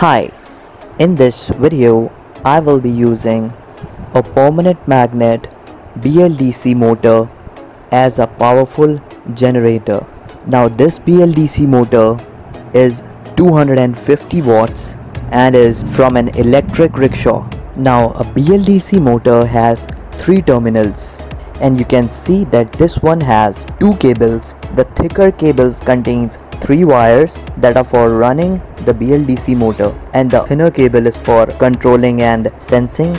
Hi, in this video I will be using a permanent magnet BLDC motor as a powerful generator. Now this BLDC motor is 250 watts and is from an electric rickshaw. Now a BLDC motor has three terminals and you can see that this one has two cables. The thicker cables contains three wires that are for running the BLDC motor and the thinner cable is for controlling and sensing.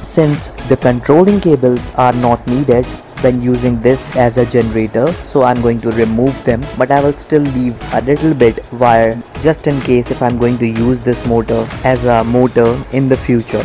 Since the controlling cables are not needed when using this as a generator so I'm going to remove them but I will still leave a little bit wire just in case if I'm going to use this motor as a motor in the future.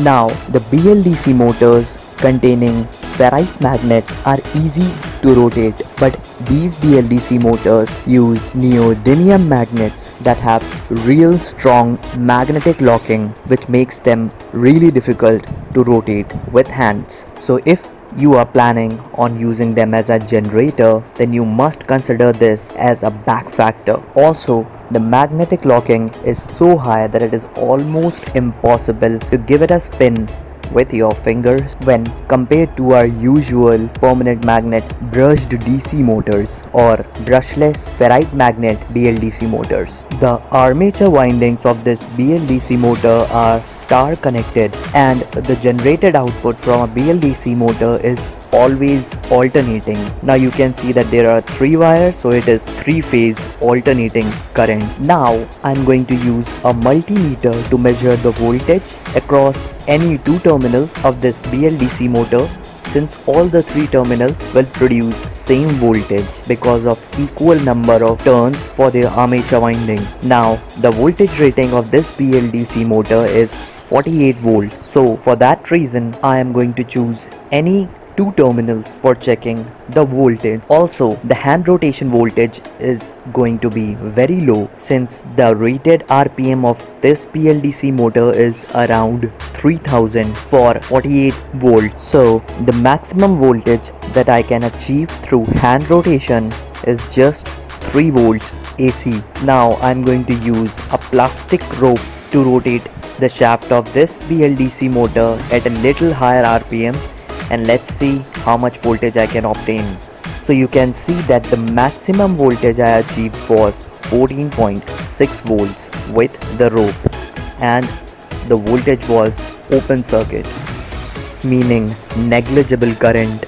Now the BLDC motors containing ferrite magnet are easy to rotate but these BLDC motors use neodymium magnets that have real strong magnetic locking which makes them really difficult to rotate with hands. So if you are planning on using them as a generator then you must consider this as a back factor. Also the magnetic locking is so high that it is almost impossible to give it a spin with your fingers when compared to our usual permanent magnet brushed DC motors or brushless ferrite magnet BLDC motors. The armature windings of this BLDC motor are star connected and the generated output from a BLDC motor is always alternating. Now you can see that there are three wires so it is three phase alternating current. Now I'm going to use a multimeter to measure the voltage across any two terminals of this BLDC motor since all the three terminals will produce same voltage because of equal number of turns for their armature winding. Now the voltage rating of this BLDC motor is 48 volts so for that reason I am going to choose any two terminals for checking the voltage. Also, the hand rotation voltage is going to be very low since the rated RPM of this BLDC motor is around 3000 for 48 volts. So, the maximum voltage that I can achieve through hand rotation is just 3 volts AC. Now, I'm going to use a plastic rope to rotate the shaft of this BLDC motor at a little higher RPM and let's see how much voltage I can obtain. So you can see that the maximum voltage I achieved was 14.6 volts with the rope and the voltage was open circuit meaning negligible current.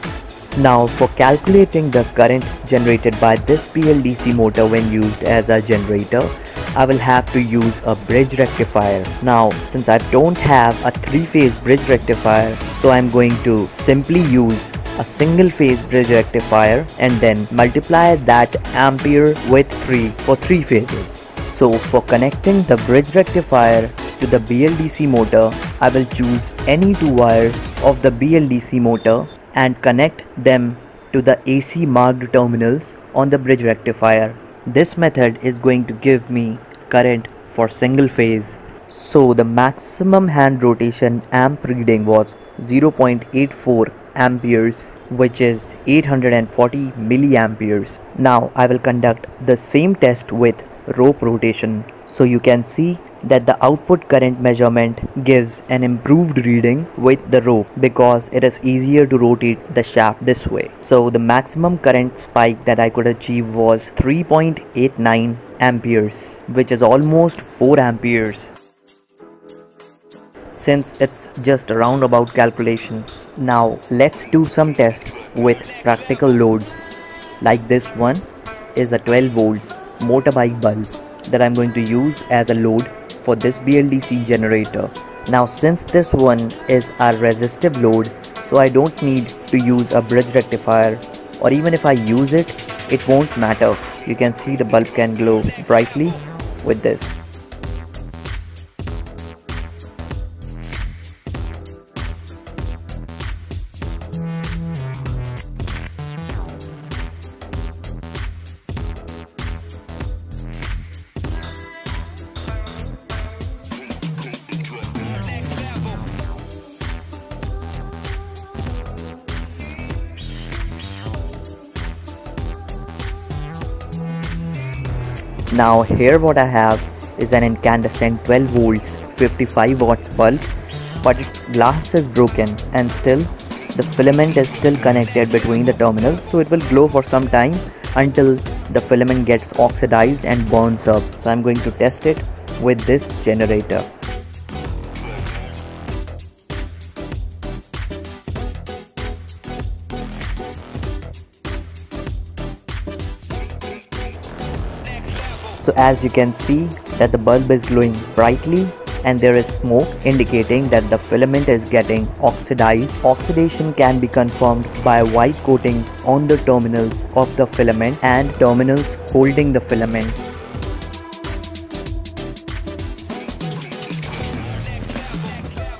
Now for calculating the current generated by this BLDC motor when used as a generator I will have to use a bridge rectifier. Now since I don't have a three-phase bridge rectifier so I'm going to simply use a single phase bridge rectifier and then multiply that ampere with 3 for 3 phases. So for connecting the bridge rectifier to the BLDC motor, I will choose any two wires of the BLDC motor and connect them to the AC marked terminals on the bridge rectifier. This method is going to give me current for single phase. So the maximum hand rotation amp reading was 0.84 amperes which is 840 milliamperes. Now I will conduct the same test with rope rotation so you can see that the output current measurement gives an improved reading with the rope because it is easier to rotate the shaft this way. So the maximum current spike that I could achieve was 3.89 amperes which is almost 4 amperes since it's just a roundabout calculation. Now let's do some tests with practical loads like this one is a 12 volts motorbike bulb that I'm going to use as a load for this BLDC generator. Now since this one is a resistive load so I don't need to use a bridge rectifier or even if I use it, it won't matter. You can see the bulb can glow brightly with this. Now here what I have is an incandescent 12 volts 55 watts bulb but its glass is broken and still the filament is still connected between the terminals so it will glow for some time until the filament gets oxidized and burns up. So I'm going to test it with this generator So as you can see that the bulb is glowing brightly and there is smoke indicating that the filament is getting oxidized. Oxidation can be confirmed by white coating on the terminals of the filament and terminals holding the filament.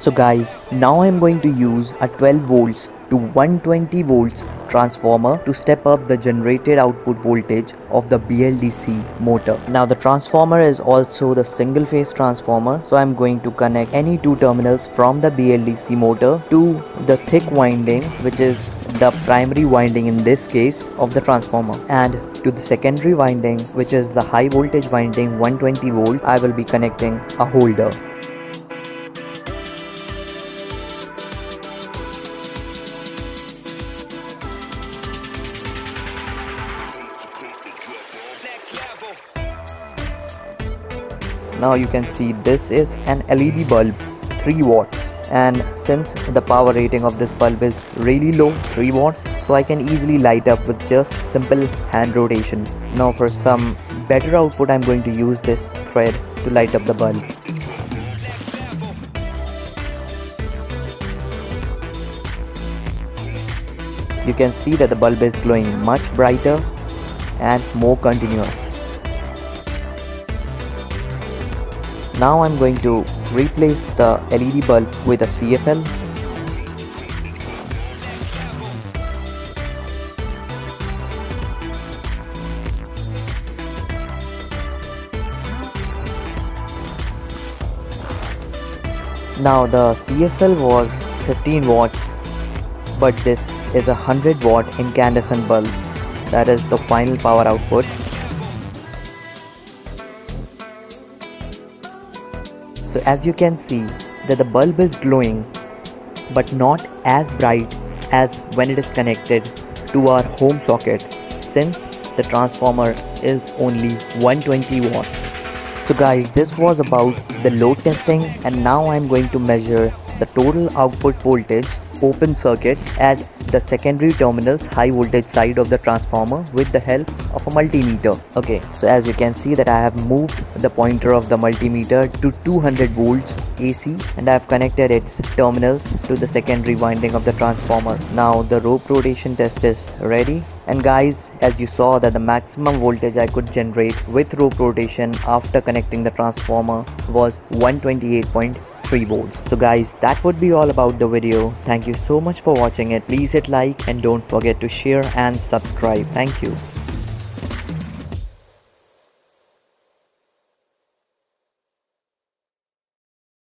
So guys, now I'm going to use a 12 volts to 120 volts transformer to step up the generated output voltage of the BLDC motor. Now the transformer is also the single phase transformer so I'm going to connect any two terminals from the BLDC motor to the thick winding which is the primary winding in this case of the transformer and to the secondary winding which is the high voltage winding 120 volt I will be connecting a holder. Now you can see this is an LED bulb 3 watts. And since the power rating of this bulb is really low 3 watts so I can easily light up with just simple hand rotation. Now for some better output I'm going to use this thread to light up the bulb. You can see that the bulb is glowing much brighter and more continuous Now I'm going to replace the LED bulb with a CFL. Now the CFL was 15 watts but this is a 100 watt incandescent bulb that is the final power output So as you can see that the bulb is glowing but not as bright as when it is connected to our home socket since the transformer is only 120 watts. So guys this was about the load testing and now I'm going to measure the total output voltage open circuit at the secondary terminals high voltage side of the transformer with the help of a multimeter. Okay so as you can see that I have moved the pointer of the multimeter to 200 volts AC and I have connected its terminals to the secondary winding of the transformer. Now the rope rotation test is ready. And guys as you saw that the maximum voltage I could generate with rope rotation after connecting the transformer was 128.3 3 volts. So guys that would be all about the video. Thank you so much for watching it. Please hit like and don't forget to share and subscribe. Thank you.